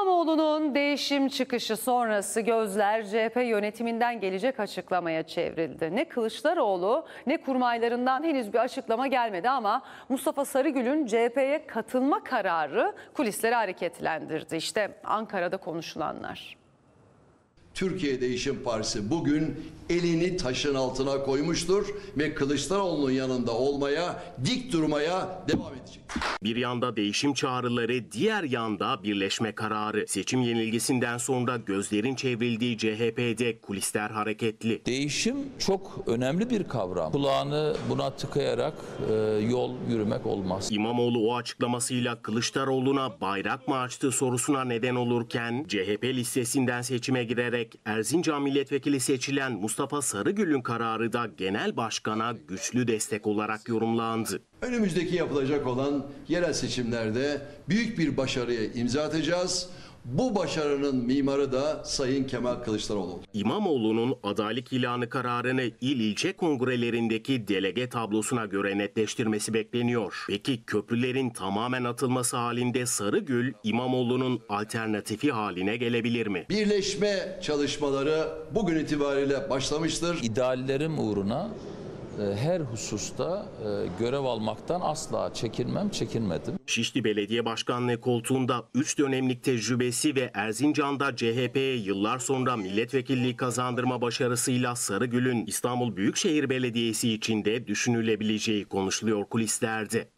İmamoğlu'nun değişim çıkışı sonrası gözler CHP yönetiminden gelecek açıklamaya çevrildi. Ne Kılıçdaroğlu ne kurmaylarından henüz bir açıklama gelmedi ama Mustafa Sarıgül'ün CHP'ye katılma kararı kulisleri hareketlendirdi. İşte Ankara'da konuşulanlar. Türkiye Değişim Partisi bugün elini taşın altına koymuştur ve Kılıçdaroğlu'nun yanında olmaya, dik durmaya devam edecek. Bir yanda değişim çağrıları, diğer yanda birleşme kararı. Seçim yenilgisinden sonra gözlerin çevrildiği CHP'de kulisler hareketli. Değişim çok önemli bir kavram. Kulağını buna tıkayarak e, yol yürümek olmaz. İmamoğlu o açıklamasıyla Kılıçdaroğlu'na bayrak mı açtı sorusuna neden olurken CHP listesinden seçime girerek Erzincan milletvekili seçilen Mustafa Sarıgül'ün kararı da genel başkana güçlü destek olarak yorumlandı. Önümüzdeki yapılacak olan yerel seçimlerde büyük bir başarıya imza atacağız. Bu başarının mimarı da Sayın Kemal Kılıçdaroğlu. İmamoğlu'nun adaylık ilanı kararını il ilçe kongrelerindeki delege tablosuna göre netleştirmesi bekleniyor. Peki köprülerin tamamen atılması halinde Sarıgül İmamoğlu'nun alternatifi haline gelebilir mi? Birleşme çalışmaları bugün itibariyle başlamıştır. İdeallerim uğruna her hususta e, görev almaktan asla çekinmem, çekinmedim. Şişli Belediye Başkanlığı koltuğunda 3 dönemlik tecrübesi ve Erzincan'da CHP'ye yıllar sonra milletvekilliği kazandırma başarısıyla Sarıgül'ün İstanbul Büyükşehir Belediyesi için de düşünülebileceği konuşuluyor kulislerde.